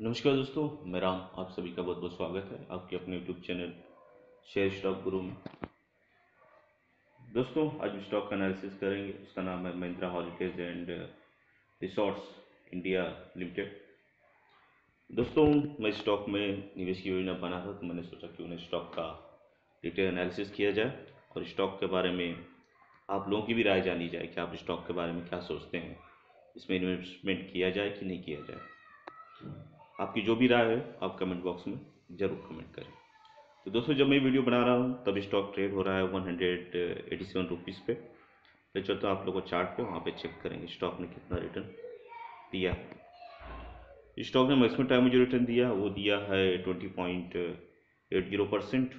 नमस्कार दोस्तों, मैं राम। आप सभी का बहुत बहुत स्वागत है आपके अपने यूट्यूब चैनल शेयर स्टॉक गुरु में। दोस्तों, आज स्टॉक का एनालिसिस करेंगे। उसका नाम है Mahindra holidays and resorts India limited. दोस्तों, मैं स्टॉक में निवेश की योजना बना था तो मैंने सोचा कि उन्हें स्टॉक का डिटेल एनालिसिस किया जाए और स्टॉक के बारे में आप लोगों की भी राय जानी जाए कि आप स्टॉक के बारे में क्या सोचते हैं। इसमें इन्वेस्टमेंट किया जाए कि नहीं किया जाए। आपकी जो भी राय है, आप कमेंट बॉक्स में ज़रूर कमेंट करें। तो दोस्तों, जब मैं वीडियो बना रहा हूँ, तब स्टॉक ट्रेड हो रहा है one hundred eighty seven rupees पे। तो चलते आप लोगों को चार्ट पे वहाँ पे चेक करेंगे स्टॉक ने कितना रिटर्न दिया। स्टॉक ने मैक्सिमम टाइम में जो रिटर्न दिया, वो दिया है twenty point eight zero percent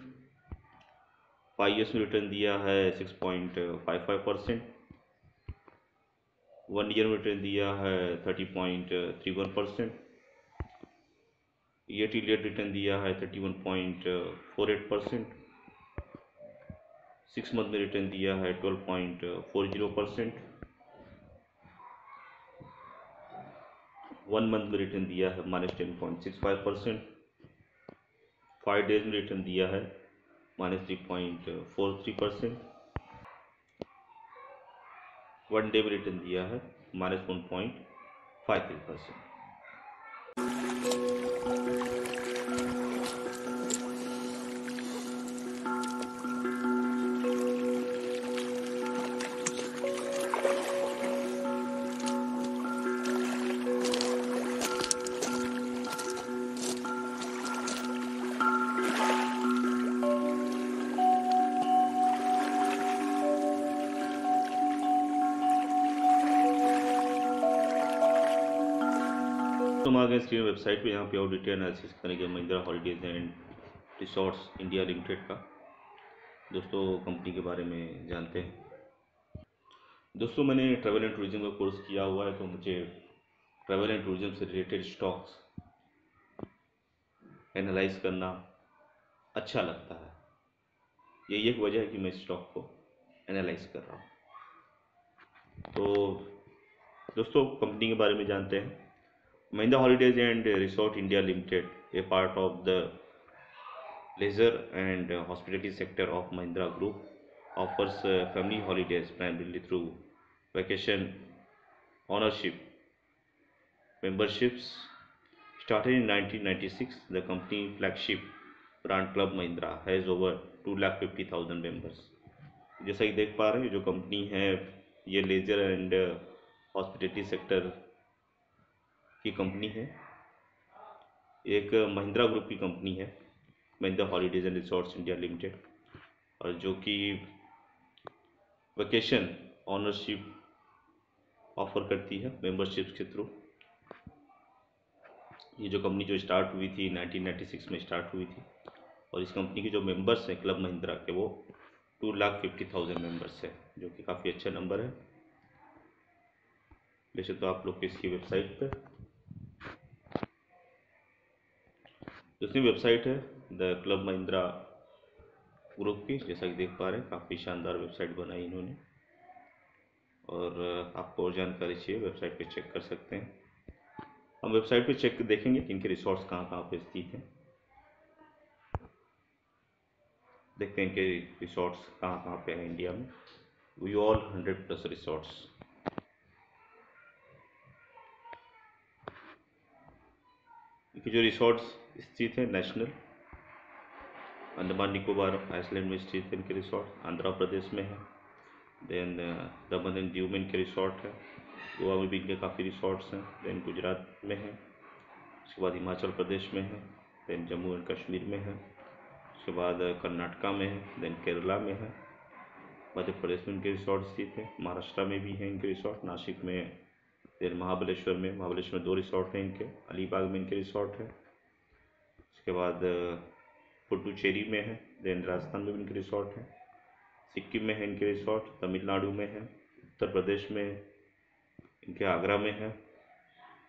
five years में रिटर्न दिया है six point five five percent one year में रिटर्न दिया है thirty point three one percent year late return दिया है thirty one point four eight percent six month में return दिया है twelve point four zero percent one month में return दिया है minus ten point six five percent five days में return दिया है minus three point four three percent one day में रिटर्न दिया है minus one point five three percent आ गए इसकी वेबसाइट पे, यहाँ पे और डिटेल एनालिसिस करेंगे Mahindra holidays and resorts India limited का। दोस्तों कंपनी के बारे में जानते हैं। दोस्तों, मैंने ट्रैवल एंड टूरिज़्म का कोर्स किया हुआ है तो मुझे ट्रैवल एंड टूरिज़्म से रिलेटेड स्टॉक्स एनालाइज करना अच्छा लगता है। यही एक वजह है कि मैं स्टॉक को एनालाइज कर रहा हूँ। तो दोस्तों कंपनी के बारे में जानते हैं। Mahindra Holidays and Resort India Limited, a part of the leisure and hospitality sector of Mahindra Group, offers uh, family holidays primarily through vacation ownership memberships. Started in 1996, the company flagship brand Club Mahindra has over two lakh fifty thousand members जैसा कि देख पा रहे हैं जो company है ये leisure and hospitality sector की कंपनी है। एक महिंद्रा ग्रुप की कंपनी है, Mahindra holidays and resorts India limited. और जो कि वेकेशन ऑनरशिप ऑफ़र करती है मेंबरशिप के थ्रू ये जो कंपनी जो स्टार्ट हुई थी 1996 में स्टार्ट हुई थी, और इस कंपनी के जो मेंबर्स हैं, क्लब महिंद्रा के, वो two lakh fifty thousand members हैं, जो कि काफ़ी अच्छा नंबर है। वैसे तो आप लोग इसकी वेबसाइट पर दूसरी वेबसाइट है द क्लब महिंद्रा ग्रुप की, जैसा कि देख पा रहे हैं, काफ़ी शानदार वेबसाइट बनाई इन्होंने। और आपको और जानकारी चाहिए, वेबसाइट पे चेक कर सकते हैं। हम वेबसाइट पे चेक देखेंगे कि इनके रिसोर्ट्स कहाँ कहाँ पे स्थित हैं। देखते हैं इनके रिसोर्ट्स कहाँ कहाँ पे हैं इंडिया में। We all hundred plus resorts इनके जो रिसोर्ट्स स्थित है नेशनल। अंडमान निकोबार, आइसलैंड में स्थित इनके रिसोर्ट। आंध्र प्रदेश में है। देन दमन एंड दीव में इनके रिसोर्ट है। गोवा में भी इनके काफ़ी रिसोर्ट्स हैं। देन गुजरात में है। उसके बाद हिमाचल प्रदेश में है। देन जम्मू एंड कश्मीर में है। उसके बाद कर्नाटका में है। देन केरला में है। मध्य प्रदेश में इनके रिसोर्ट स्थित है। महाराष्ट्र में भी हैं इनके रिसोर्ट। नासिक में देन महाबलेश्वर में। महाबलेश्वर में दो रिसोर्ट हैं इनके। अलीबाग में इनके रिसोर्ट है। उसके बाद पुडुचेरी में है, देन राजस्थान में भी इनके रिसोर्ट हैं, सिक्किम में है इनके रिसोर्ट, तमिलनाडु में है, उत्तर प्रदेश में, इनके आगरा में है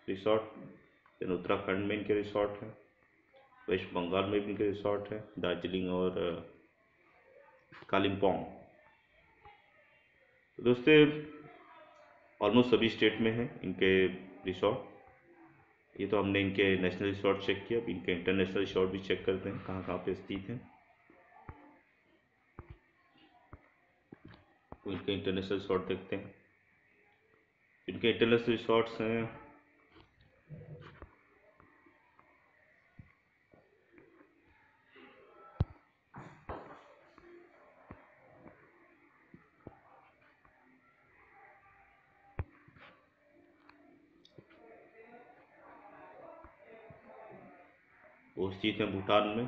रिसोर्ट, देन उत्तराखंड में इनके रिसोर्ट हैं, वेस्ट बंगाल में भी इनके रिसोर्ट है, दार्जिलिंग और कालिम्पोंग। तो दोस्तों ऑलमोस्ट सभी स्टेट में हैं इनके रिसोर्ट। ये तो हमने इनके नेशनल शॉट चेक किया, अब इनके इंटरनेशनल शॉट भी चेक करते हैं, कहाँ कहाँ पे स्थित हैं। इनके इंटरनेशनल रिसोर्ट देखते हैं। इनके इंटरनेशनल शॉट्स हैं वो स्थित हैं भूटान में।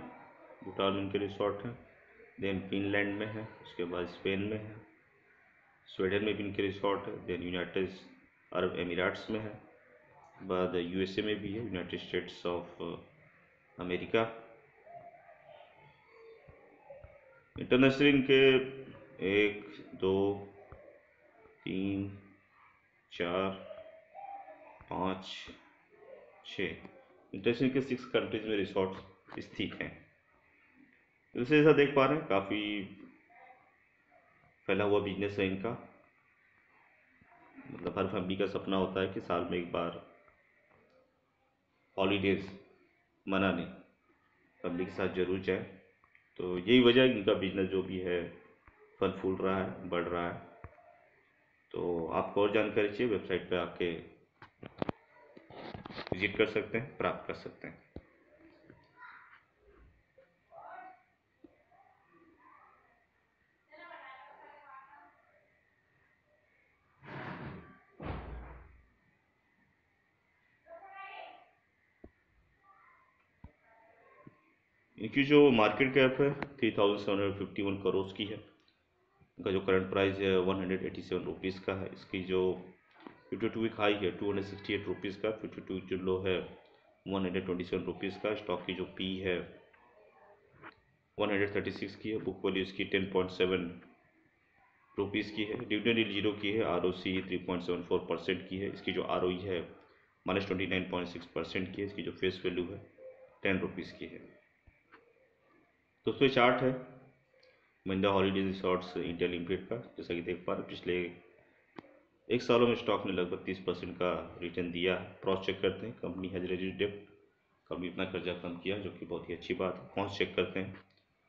भूटान में इनके रिसोर्ट हैं। देन फिनलैंड में है, उसके बाद स्पेन में है। स्वीडन में भी इनके रिसोर्ट है। देन यूनाइटेड अरब एमिराट्स में है। बाद यूएसए में भी है United States of America international इनके एक, दो, तीन, चार, पाँच, छः। इंटरनेशनल के सिक्स कंट्रीज़ में रिसोर्ट स्थित हैं। जैसे जैसा देख पा रहे हैं, काफ़ी फैला हुआ बिज़नेस है इनका। मतलब हर फैमिली का सपना होता है कि साल में एक बार हॉलीडेज मनाने। फैमिली के साथ ज़रूर जाए। तो यही वजह है इनका बिज़नेस जो भी है फल फूल रहा है, बढ़ रहा है। तो आपको और जानकारी चाहिए वेबसाइट पे आके विज़िट कर सकते हैं, प्राप्त कर सकते हैं। इनकी जो मार्केट कैप है three thousand seven hundred fifty one crore की है। इनका जो करंट प्राइस है one hundred eighty seven rupees का है। इसकी जो फिफ्टी टू वीक हाई है two hundred sixty eight rupees का फिफ्टी टू जो लो है one hundred twenty seven rupees का स्टॉक की जो पी है वन हंड्रेड थर्टी सिक्स की है बुक वैल्यू इसकी टेन पॉइंट सेवन रुपीज़ की है डिविडेंड ज़ीरो की है R O C three point seven four percent की है, इसकी जो आर ओ ई है minus twenty nine point six percent की है, इसकी जो फेस वैल्यू है टेन रुपीज़ की है। दोस्तों चार्ट है Mahindra holidays resorts India limited का, जैसा कि देख पा रहे पिछले एक सालों में स्टॉक ने लगभग तीस परसेंट का रिटर्न दिया। क्रॉस चेक करते हैं। कंपनी हैज़ रेड्यूस डेप्ट कंपनी अपना कर्जा कम किया, जो कि बहुत ही अच्छी बात है। कौन चेक करते हैं।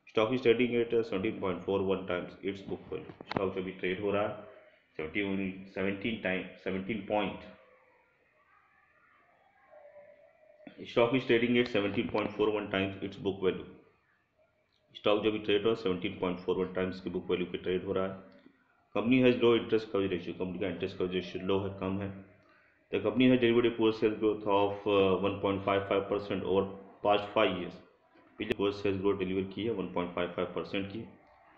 Stock is trading at seventeen point four one times its book value stock जो भी ट्रेड हो रहा है seventeen seventeen time seventeen point stock is trading at seventeen point four one times its book value stock जो भी trade हो seventeen point four one times की book value पे ट्रेड हो रहा है। Company has low interest coverage ratio company का interest coverage ratio low है, कम है। The company has delivered poor sales growth of 1.55 percent over past five years पिछले पुअर सेल्स ग्रोथ डिलीवर की है 1.55 परसेंट की।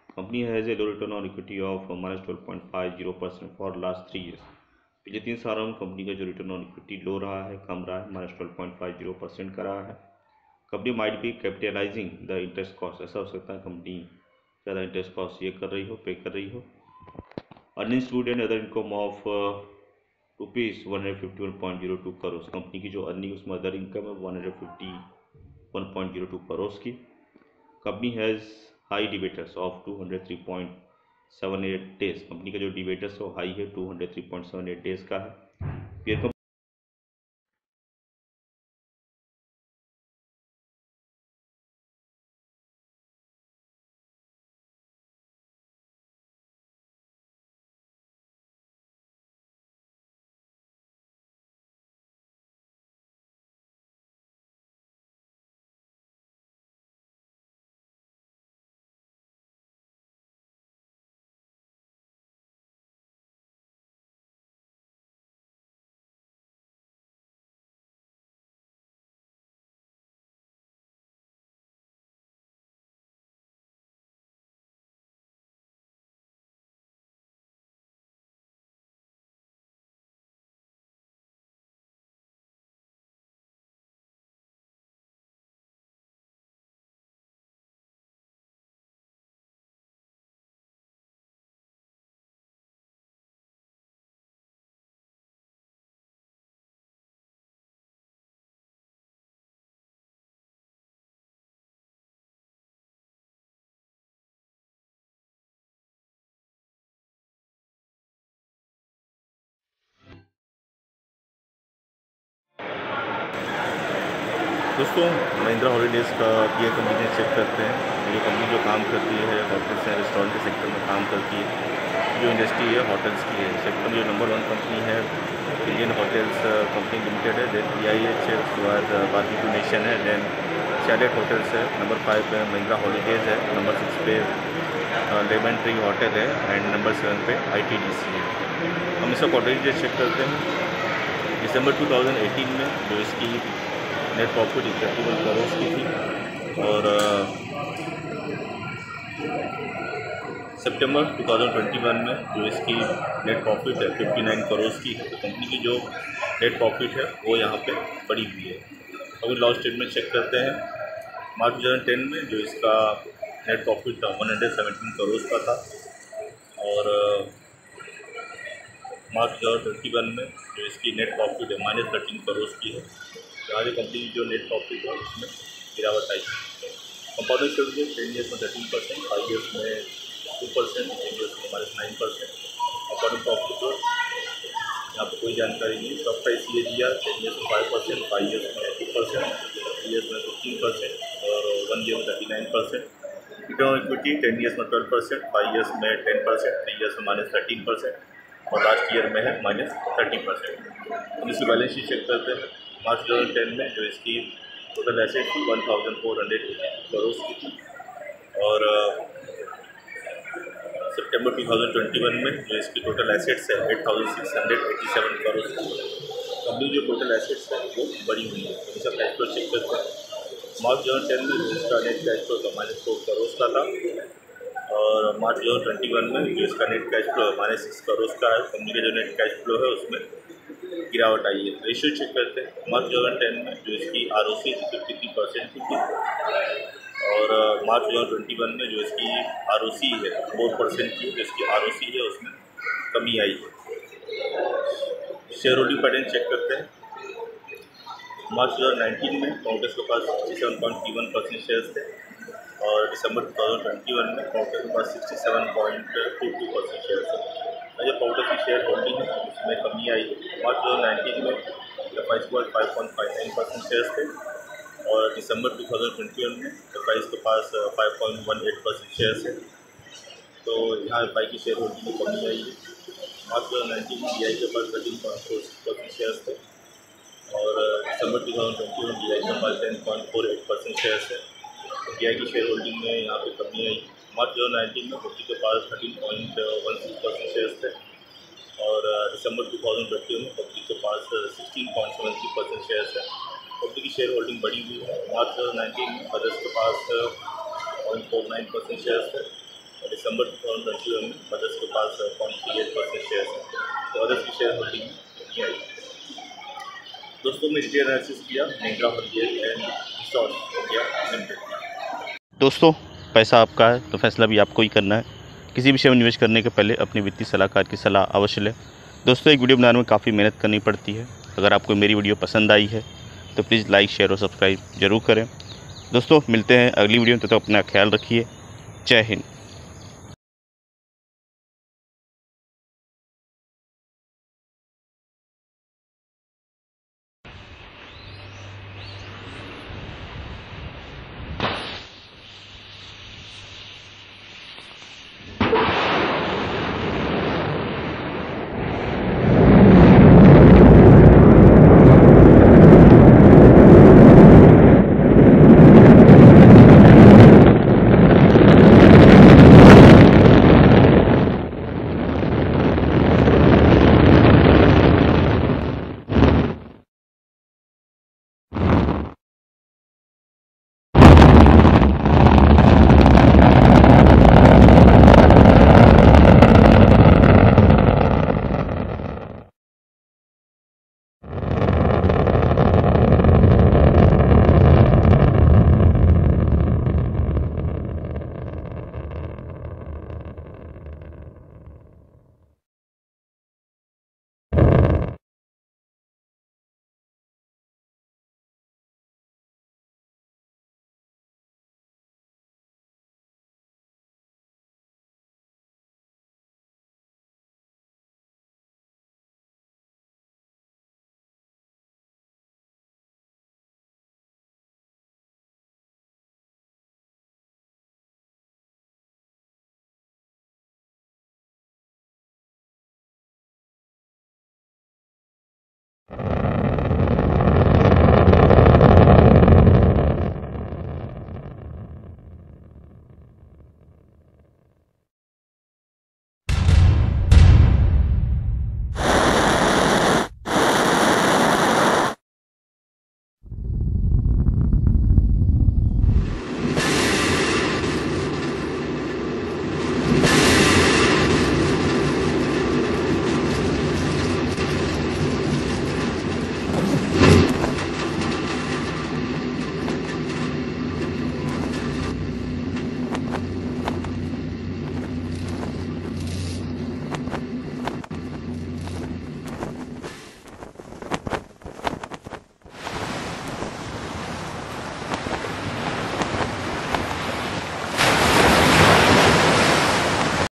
Company has a low return on equity of minus twelve point five zero percent for last three years पिछले तीन सालों में company का जो रिटर्न ऑन इक्विटी लो रहा है, कम रहा है minus twelve point five zero percent का रहा है। Company might be capitalising the interest cost ऐसा हो सकता है कंपनी ज़्यादा इंटरेस्ट कॉस्ट ये कर रही हो पे कर रही हो। Earning student other income of rupees one hundred fifty one point zero two crores company की जो अर्निंग उसमें अदर इनकम है one hundred fifty one point zero two crores की। Company has high debtors of two hundred three point seven eight days company का जो debtors वो high है two hundred three point seven eight days का है। Pair दोस्तों, Mahindra holidays का ये कंपनी चेक करते हैं। ये कंपनी जो काम करती है होटल्स हैं रेस्टोरेंट के सेक्टर में काम करती है, जो इंडस्ट्री है होटल्स की है। सेक्टर में जो नंबर वन कंपनी है इंडियन होटल्स कंपनी लिमिटेड है देन ई आई एच है, उसके बाद बाकी टू नेशन है देन चैलेट होटल्स है नंबर फाइव पे महिंद्रा हॉलीडेज़ है नंबर सिक्स पे लेमन ट्री होटल है एंड नंबर सेवन पे आई टी डी सी है। हम इसका क्वार्टर चेक करते हैं। दिसंबर 2018 में जो इसकी नेट प्रॉफिट इकतीस करोड़ की थी। और सितंबर 2021 में जो इसकी नेट प्रॉफिट है 59 करोड़ की है तो कंपनी की जो नेट प्रॉफिट है, वो यहाँ पे बढ़ी हुई है। अभी लॉस स्टेटमेंट चेक करते हैं। मार्च 2010 में जो इसका नेट प्रॉफिट था 117 करोड़ का था। और मार्च दो हज़ार ट्वेंटी वन में जो इसकी नेट प्रॉफिट है माइनस थर्टीन करोड़ की है। जो कंपनी की जो नेट प्रॉफिट है, उसमें गिरावट आई। कंपाउंडिंग रही है टेन ईयर्स में थर्टीन परसेंट फाइव ईयर्स में टू परसेंट टेन ईयर्स में minus nine percent compounding profit यहाँ पर कोई जानकारी नहीं, सब प्राइस ये दिया टेन ईयर्स में फाइव परसेंट फाइव ईयर्स में टू परसेंट थ्री ईयर्स में फिफ्टीन परसेंट और वन ईयर में thirty nine percent return on equity ten years में ट्वेल्व परसेंट फाइव ईयर्स में टेन परसेंट थ्री ईयर्स में माइनस थर्टीन परसेंट और last year में है माइनस थर्टी परसेंट हम इसकी बैलेंस शीट चेक करते हैं। मार्च दो हज़ार टेन में, जो इसकी टोटल एसेट थी one thousand four hundred crore की थी। और सितंबर टू थाउज़ेंड ट्वेंटी वन में जो इसकी टोटल एसेट्स है eight thousand six hundred eighty seven crore company जो टोटल एसेट्स है, वो बड़ी हुई है। इसका कैश फ्लो चेक करते हैं। मार्च हज़ार टेन में इसका नेट कैश फ्लो था माइनस फोर करोड़ का था। और मार्च हज़ार ट्वेंटी वन में जो इसका नेट कैश फ्लो है माइनस सिक्स करोड़ का है। कंपनी का जो नेट कैश फ्लो है, उसमें गिरावट आई है। रेशियो चेक करते हैं। मार्च दो हज़ार टेन में जो इसकी R O C fifty three percent की थी। और मार्च दो हज़ार ट्वेंटी वन में जो इसकी आर ओ सी है फोर परसेंट की जो इसकी आर ओ सी है, उसमें कमी आई है। शेयर होल्डिंग पैटर्न चेक करते हैं। मार्च दो हज़ार नाइनटीन में कांग्रेस के पास sixty seven point one percent shares थे। और दिसंबर टू थाउज़ेंड ट्वेंटी वन में कांग्रेस के पास sixty seven point two two percent share है जो पाउडर की शेयर होल्डिंग है उसमें कमी आई। मार्च टू थाउज़ेंड नाइनटीन में F point five point five nine percent share थे। और दिसंबर टू थाउज़ेंड ट्वेंटी वन में एफ़ के पास five point one eight percent share है तो यहाँ एफ़ आई की शेयर होल्डिंग में कमी आई। है मार्च टू थाउज़ेंड नाइनटीन में डी आई के पास thirteen point four six percent share थे। और दिसंबर two thousand twenty one D I के पास ten point four eight percent share है आई की शेयर होल्डिंग में यहाँ पर कमी आई। मार्च दो में निफ्टी के पास thirteen point one six percent shares थे। और दिसंबर टू थाउज़ेंड ट्वेंटी में पब्लिक के पास sixteen point seven three percent shares है। पब्लिक की शेयर होल्डिंग बढ़ी हुई है। मार्च दो में अदर्स के पास point four nine percent shares थे। और दिसंबर टू थाउज़ेंड ट्वेंटी में अदर्स के पास point three eight percent shares है। तो अदर्स की शेयर होल्डिंग नहीं आई। दोस्तों में इसलिए एनालिसिस किया। महिंद्रा फर्टियर एंड दोस्तों पैसा आपका है तो फैसला भी आपको ही करना है। किसी विषय में निवेश करने के पहले अपने वित्तीय सलाहकार की सलाह अवश्य लें। दोस्तों एक वीडियो बनाने में काफ़ी मेहनत करनी पड़ती है। अगर आपको मेरी वीडियो पसंद आई है तो प्लीज़ लाइक शेयर और सब्सक्राइब ज़रूर करें। दोस्तों मिलते हैं अगली वीडियो में तो, तो अपना ख्याल रखिए। जय हिंद।